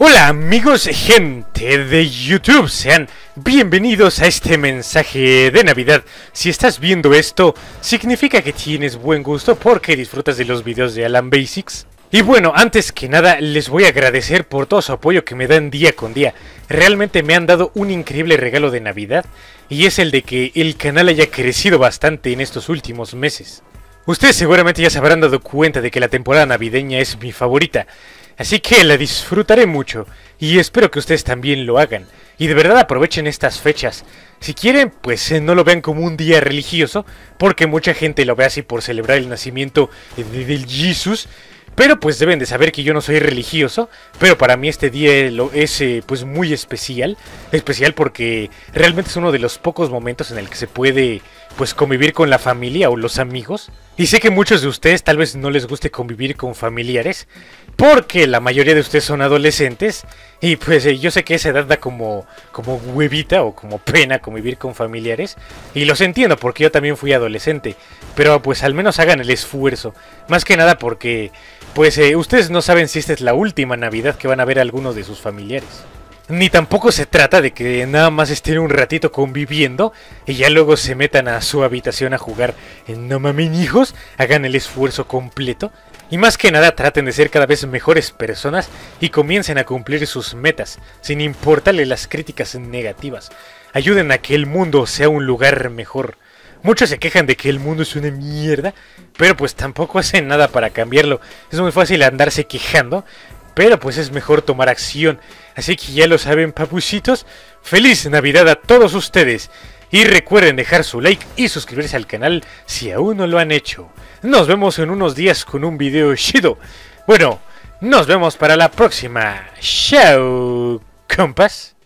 Hola amigos gente de YouTube, sean bienvenidos a este mensaje de Navidad. Si estás viendo esto, significa que tienes buen gusto porque disfrutas de los videos de Alan Basics. Y bueno, antes que nada, les voy a agradecer por todo su apoyo que me dan día con día. Realmente me han dado un increíble regalo de Navidad y es el de que el canal haya crecido bastante en estos últimos meses. Ustedes seguramente ya se habrán dado cuenta de que la temporada navideña es mi favorita, así que la disfrutaré mucho y espero que ustedes también lo hagan. Y de verdad aprovechen estas fechas. Si quieren, pues eh, no lo vean como un día religioso, porque mucha gente lo ve así por celebrar el nacimiento de- del Jesús. Pero pues deben de saber que yo no soy religioso, pero para mí este día es eh, pues muy especial, especial porque realmente es uno de los pocos momentos en el que se puede pues convivir con la familia o los amigos. Y sé que muchos de ustedes tal vez no les guste convivir con familiares, porque la mayoría de ustedes son adolescentes y pues eh, yo sé que esa edad da como como huevita o como pena convivir con familiares y los entiendo porque yo también fui adolescente, pero pues al menos hagan el esfuerzo, más que nada porque pues eh, ustedes no saben si esta es la última Navidad que van a ver a algunos de sus familiares. Ni tampoco se trata de que nada más estén un ratito conviviendo y ya luego se metan a su habitación a jugar en No mamen hijos, hagan el esfuerzo completo y más que nada traten de ser cada vez mejores personas y comiencen a cumplir sus metas, sin importarle las críticas negativas. Ayuden a que el mundo sea un lugar mejor. Muchos se quejan de que el mundo es una mierda, pero pues tampoco hacen nada para cambiarlo. Es muy fácil andarse quejando, pero pues es mejor tomar acción. Así que ya lo saben, papucitos. Feliz Navidad a todos ustedes. Y recuerden dejar su like y suscribirse al canal si aún no lo han hecho. Nos vemos en unos días con un video chido. Bueno, nos vemos para la próxima. Chao, compas.